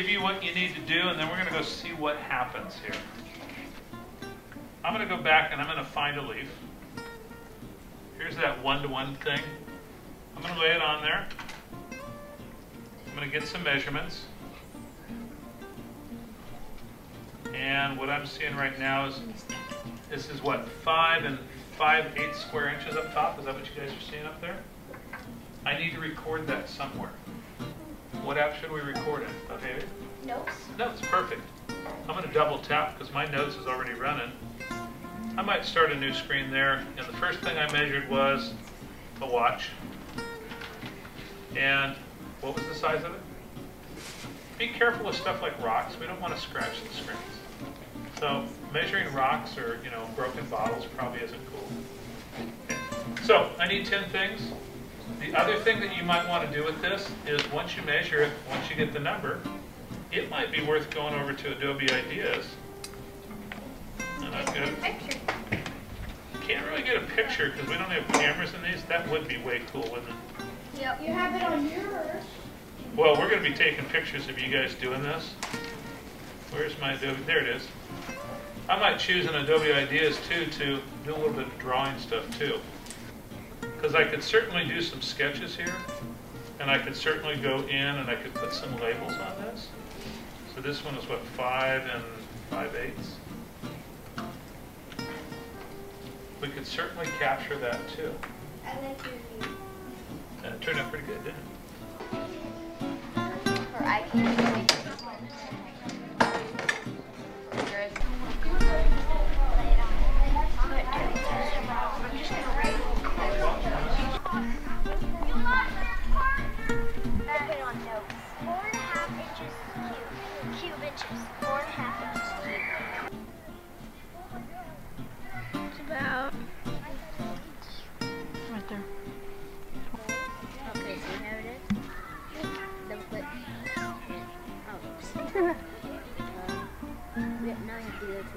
give you what you need to do, and then we're going to go see what happens here. I'm going to go back and I'm going to find a leaf. Here's that one-to-one thing. I'm going to lay it on there. I'm going to get some measurements. And what I'm seeing right now is, this is what, five and five eighths square inches up top? Is that what you guys are seeing up there? I need to record that somewhere. What app should we record in? Okay. Notes. Notes, perfect. I'm going to double tap because my notes is already running. I might start a new screen there. And the first thing I measured was a watch. And what was the size of it? Be careful with stuff like rocks. We don't want to scratch the screens. So measuring rocks or, you know, broken bottles probably isn't cool. Okay. So I need 10 things. The other thing that you might want to do with this is once you measure it, once you get the number, it might be worth going over to Adobe Ideas. And I've got, can't really get a picture because we don't have cameras in these. That would be way cool, wouldn't it? Yep. You have it on yours. Well, we're going to be taking pictures of you guys doing this. Where's my Adobe? There it is. I might choose an Adobe Ideas too to do a little bit of drawing stuff too. Because I could certainly do some sketches here, and I could certainly go in and I could put some labels on this. So this one is what, five and five eighths? We could certainly capture that too. I like your And it turned out pretty good, didn't it? Or I can. It's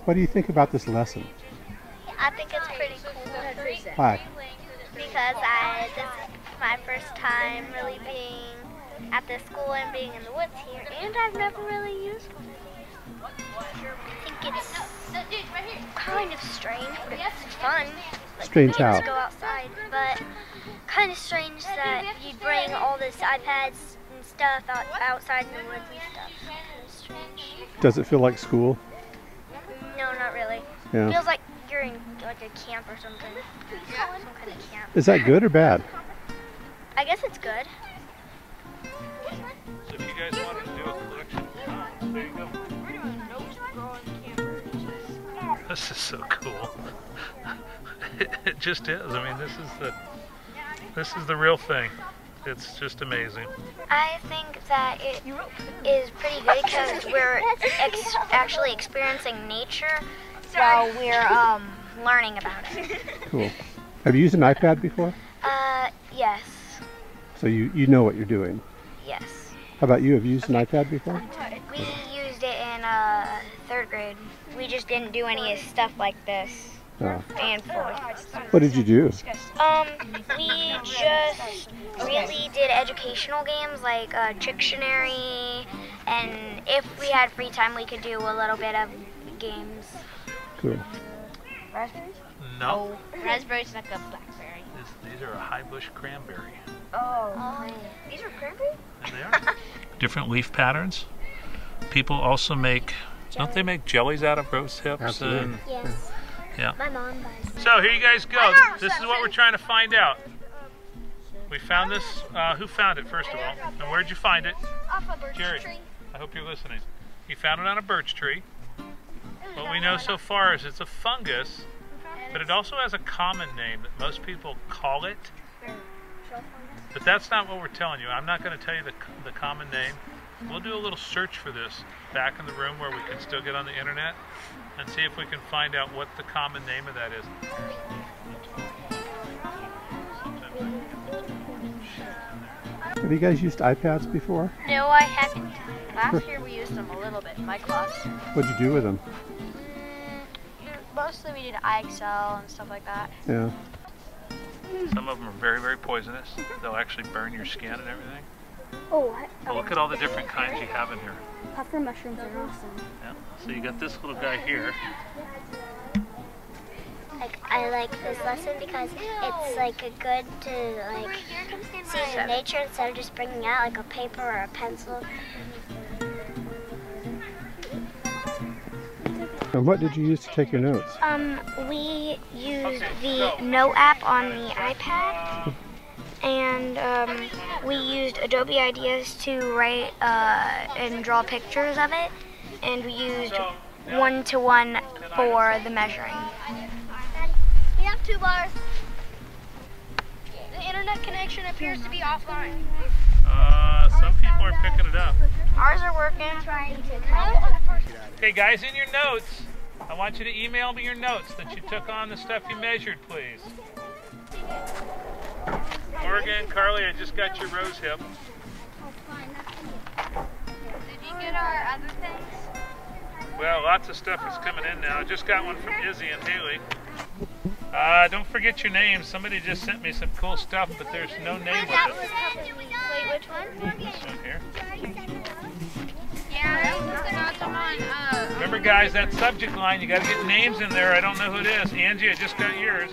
What do you think about this lesson? I think it's pretty cool Why? because I this is my first time really being at this school and being in the woods here, and I've never really used one of these. I think it's kind of strange, but it's fun. Like, Strange how? Go outside, but kind of strange that you'd bring all this iPads and stuff out, outside in the woods and stuff. Kind of strange. Does it feel like school? No, not really. Yeah. Feels like you're in like a camp or something. Some kind of camp. Is that good or bad? I guess it's good. So if you guys wanted to do a collection, there you go. This is so cool. it just is. I mean, this is the this is the real thing. It's just amazing. I think that it is pretty good because we're ex- actually experiencing nature while we're um, learning about it. Cool. Have you used an iPad before? Uh, yes, So you, you know what you're doing. yes. How about you? Have you used an iPad before? We used it in uh, third grade. We just didn't do any stuff like this Oh. and fourth. What did you do? Um, we just really did educational games like uh, Dictionary, and if we had free time, we could do a little bit of games. Cool. raspberries? No, Raspberries like a blackberry. this, these are a high bush cranberry. Oh. These are cranberry? And they are. Different leaf patterns. People also make. Don't they make jellies out of rose hips? Absolutely. And, Yes. Yeah. My mom buys. so here you guys go. This is what we're trying to find out. We found this. Uh, who found it first of all? And where'd you find it? Off a birch Jared. tree. I hope you're listening. You found it on a birch tree. What we know so far is it's a fungus, but it also has a common name that most people call it. But that's not what we're telling you. I'm not going to tell you the, the common name. We'll do a little search for this back in the room where we can still get on the internet and see if we can find out what the common name of that is. Have you guys used iPads before? No, I haven't. Last year we used them a little bit in my class. What'd you do with them? Mm, mostly we did IXL and stuff like that. Yeah. Some of them are very, very poisonous. They'll actually burn your skin and everything. Oh, I, Oh, look at all the different kinds you have in here. puffer mushrooms are awesome. Yeah. So you got this little guy here. Like I like this lesson because it's like a good to like see nature instead of just bringing out like a paper or a pencil. And what did you use to take your notes? Um, we used the Note app on the iPad, and um, we used Adobe Ideas to write uh, and draw pictures of it, and we used one to one for the measuring. We have two bars. The internet connection appears to be offline. Uh, some people are picking it up. Ours are working. Trying to Okay, guys, in your notes, I want you to email me your notes that you took on the stuff you measured, please. Morgan, Carly, I just got your rose hip. Did you get our other things? Well, lots of stuff is coming in now. I just got one from Izzy and Haley. Uh, don't forget your names. Somebody just sent me some cool stuff, but there's no name with it. Guys, that subject line, you got to get names in there. I don't know who it is. Angie, I just got yours.